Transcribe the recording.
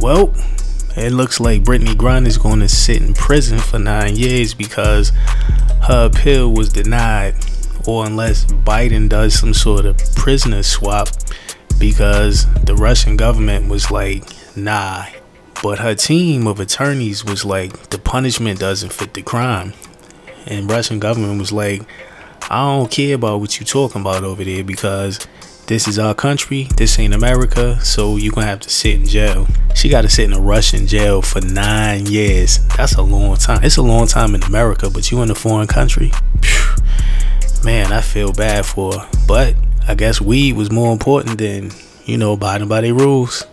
Well, it looks like Brittney Griner is going to sit in prison for nine years because her appeal was denied, or unless Biden does some sort of prisoner swap because the Russian government was like, nah. But her team of attorneys was like, the punishment doesn't fit the crime. And Russian government was like, I don't care about what you talking about over there because this is our country, this ain't America, so you're gonna have to sit in jail. She gotta sit in a Russian jail for nine years. That's a long time. It's a long time in America, but you in a foreign country. Phew. Man, I feel bad for her. But I guess weed was more important than, you know, abiding by their rules.